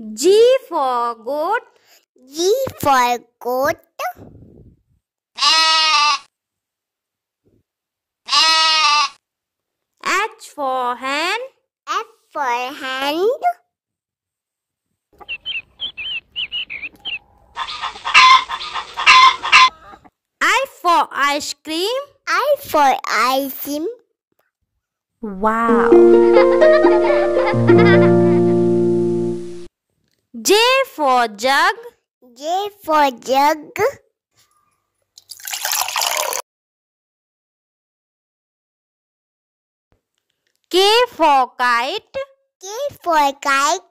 G for goat. G for goat. H for hand. F for hand. I for ice cream. I for ice cream. Wow. J for jug. J for jug. K for kite. K for kite.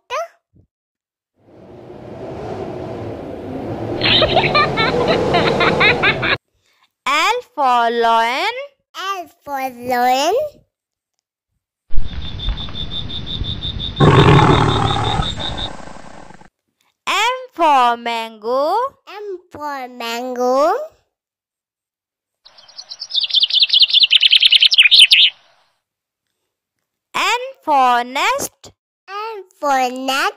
L for lion. L for lion. M for mango. M for mango. N for nest. N for nut.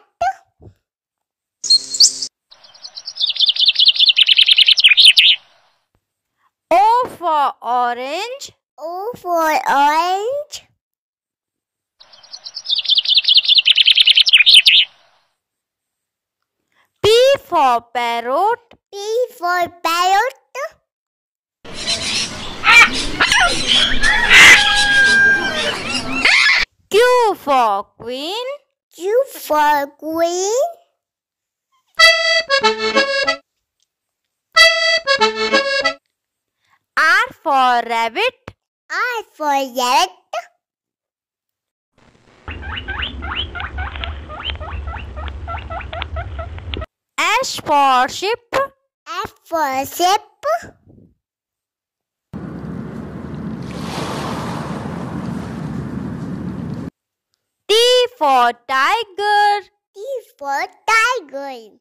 O for orange. O for orange. P for parrot. P for parrot. Q for queen. Q for queen. R for rabbit. R for rabbit. S for ship. F for ship. T for tiger. T for tiger.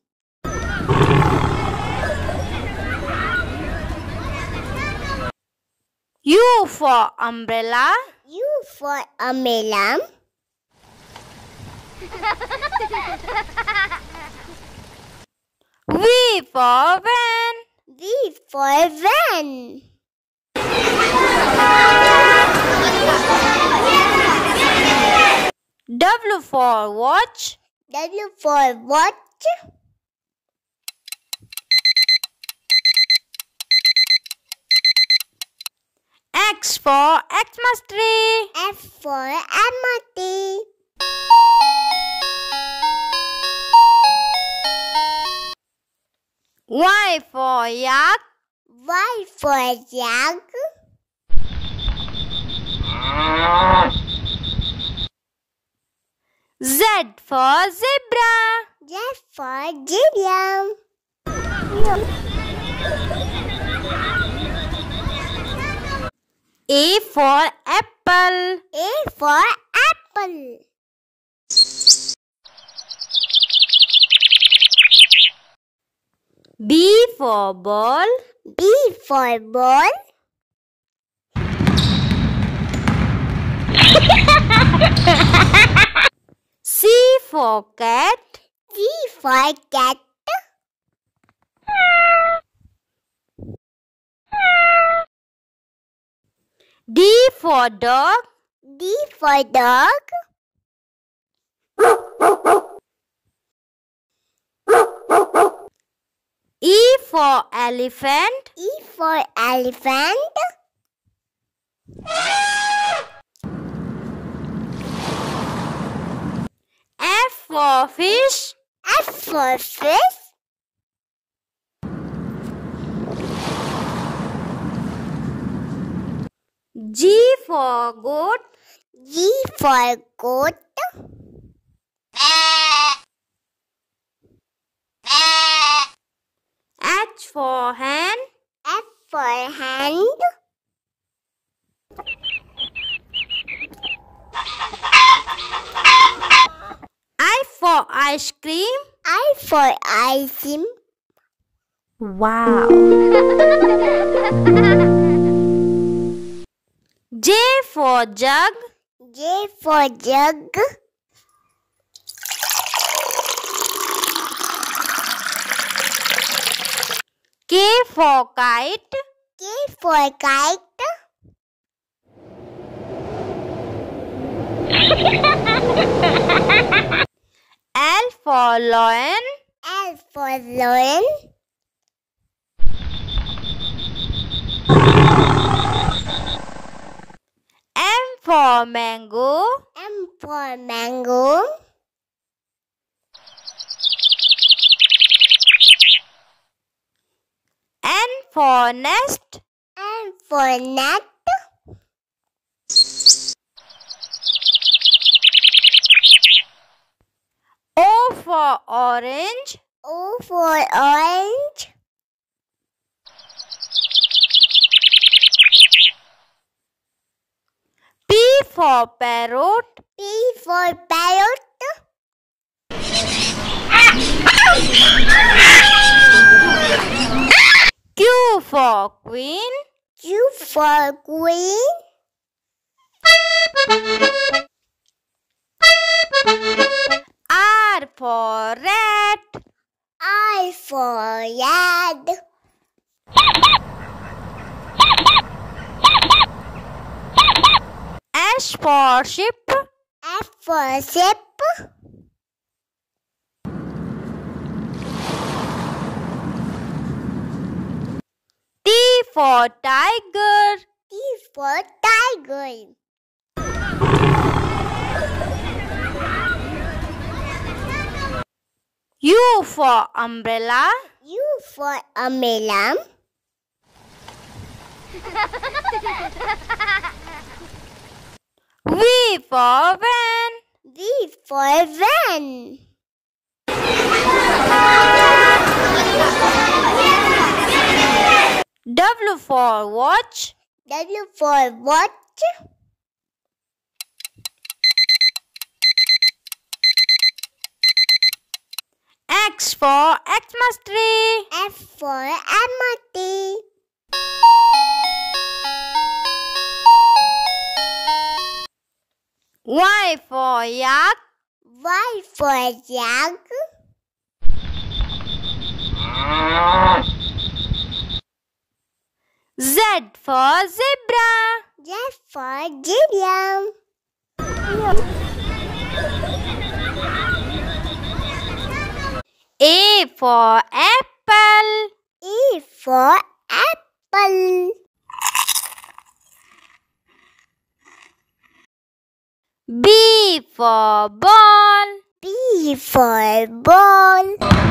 U for umbrella. U for umbrella. V for van. V for van. W for watch. W for watch. X for Xmas tree. F for empty. Y for yak. Y for yak. Z for zebra. Z for zebra. A for apple. A for apple. B for ball. B for ball. C for cat. C for cat. D for dog. D for dog. E for elephant. E for elephant. F for fish. F for fish. G for goat. G for goat. H for hen. F for hand. I for ice cream. I for ice cream. Wow. J for jug. J for jug. K for kite. K for kite. L for lion. L for lion. M for mango. M for mango. N for nest. N for net. O for orange. O for orange. P for parrot. P for parrot. Ah! Ah! Ah! Q for queen. Q for queen. R for rat. I for red. S for ship. F for ship. T for tiger. T for tiger. U for umbrella. U for umbrella. V for van. V for van. W for watch. W for watch. X for Xmas tree. F for empty. Y for yak. Y for yak. Ah! Z for zebra. Z for zebra. A for apple. E for apple. B for ball. B for ball.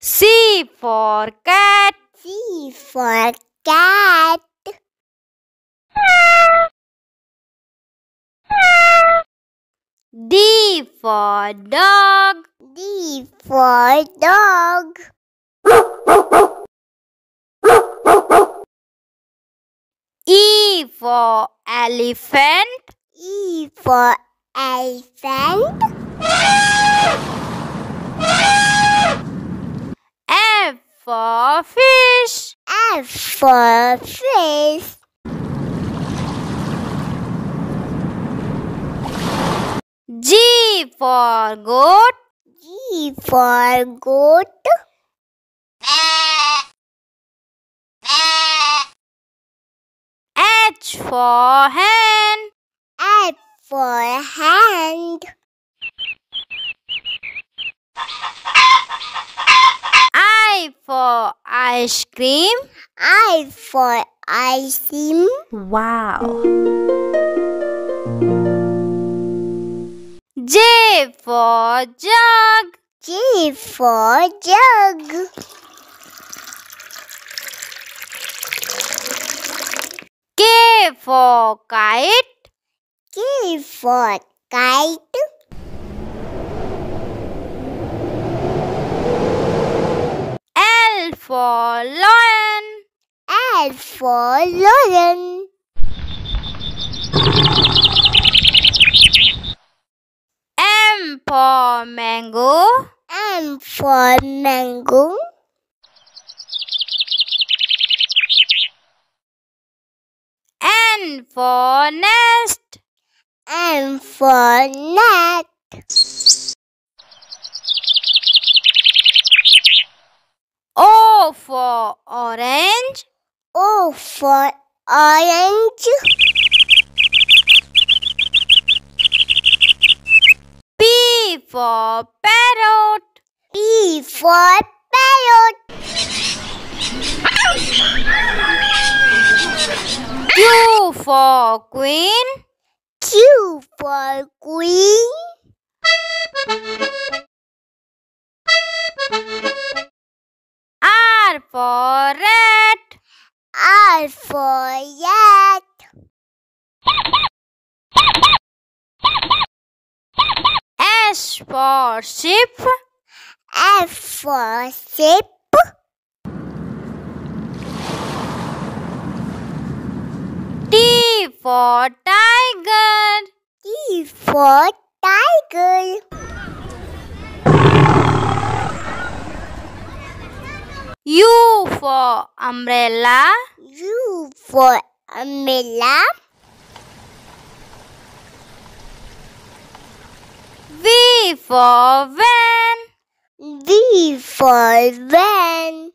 C for cat. C for cat. D for dog. D for dog. E for elephant. E for elephant. For fish. F for fish. G for goat. G for goat. H for hen. F for hand. I for ice cream. I for ice cream. Wow. J for jug. G for jug. K for kite. K for kite. L for lion. L for lion. M for mango. M for mango. N for nest. N for net. O for orange. O for orange. P for parrot. P for parrot. Q for queen. Q for queen. R for rat. R for rat. S for sheep. F for sheep. T for tiger. T for tiger. U for umbrella. U for umbrella. V for van. V for van.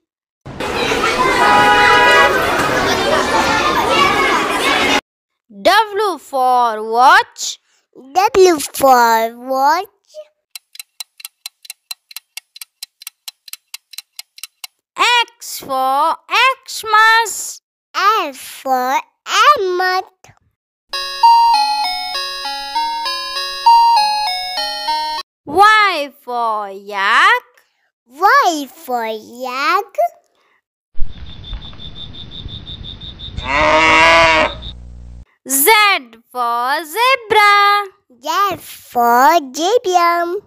W for watch. W for watch. X for Xmas. F for emmet. Y for yak. Y for yak. Z for zebra. Z for zebra.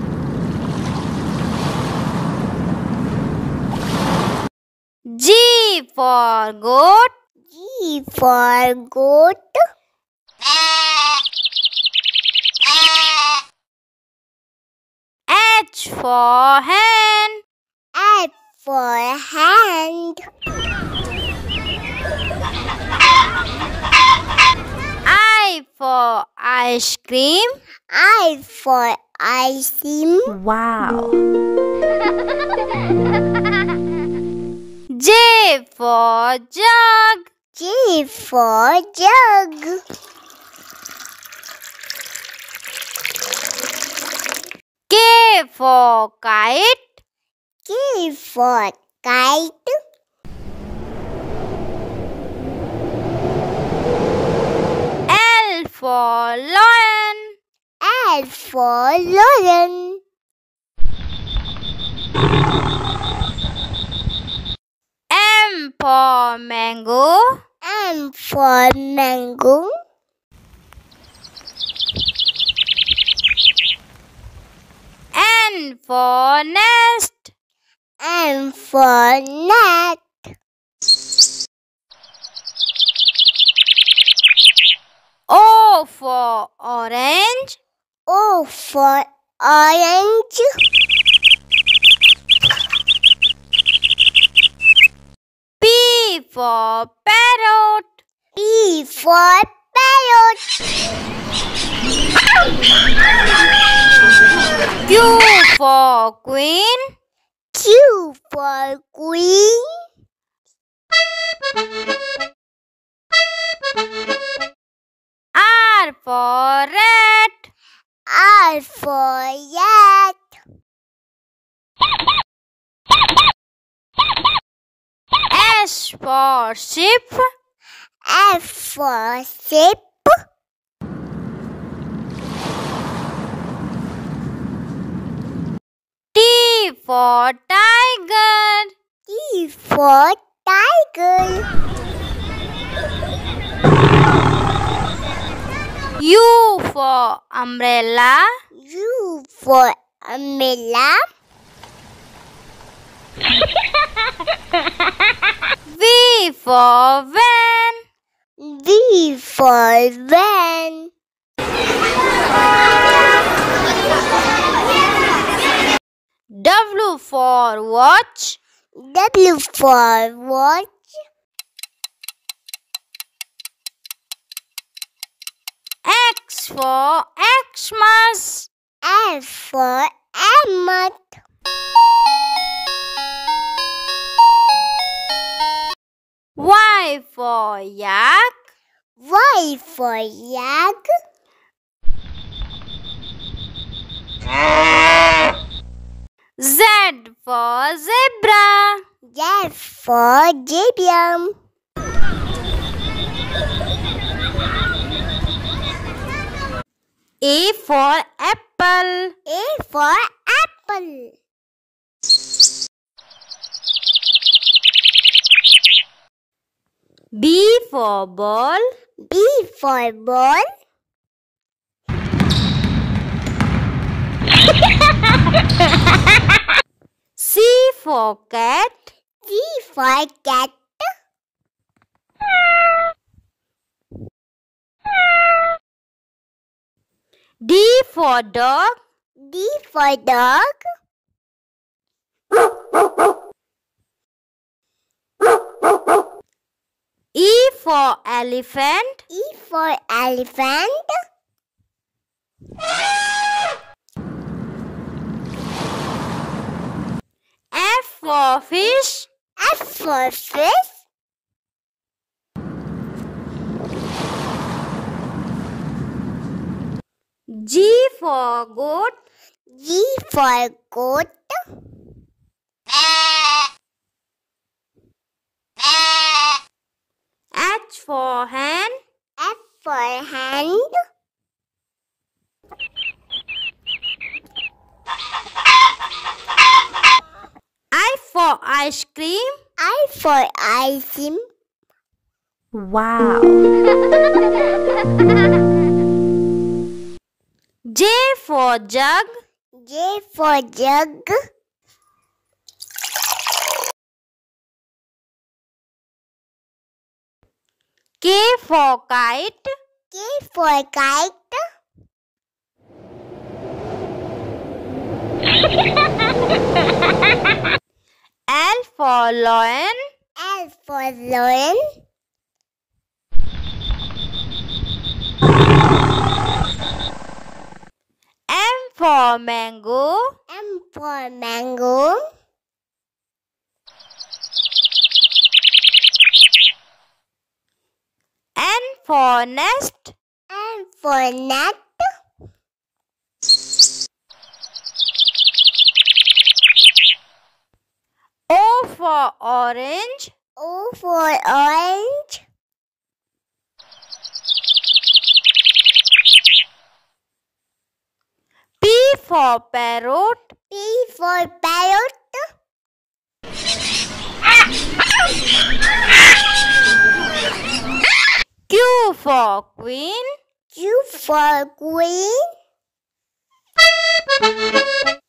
G for goat. G for goat. H for hen. F for hand. I for ice cream. I for ice cream. Wow. for jug. G for jug. K for kite. K for kite. L for lion. L for lion. M for mango. M for mango. N for nest. N for net. O for orange. O for orange. P for parrot. P for parrot. Q for queen. Q for queen. R for rat. R for rat. S for sheep. F for sheep. T for tiger. T for tiger. U for umbrella. U for umbrella. V for van. V for van. W for watch. W for watch. X for Xmas. F for Emmet. Y for yak. Y for yak. Z for zebra. Z for zebra. A for apple. A for apple. B for ball. B for ball. C for cat. C for cat. D for dog. D for dog. E for elephant. E for elephant. F for fish. F for fish. G for goat. G for goat. H for hen. F for hand. I for ice cream. I for ice cream. Wow. J for jug. J for jug. K for kite. K for kite. L for lion. L for lion. M for mango. M for mango. N for nest. N for net. O for orange. O for orange. P for parrot. P for parrot. Q for queen. Q for queen.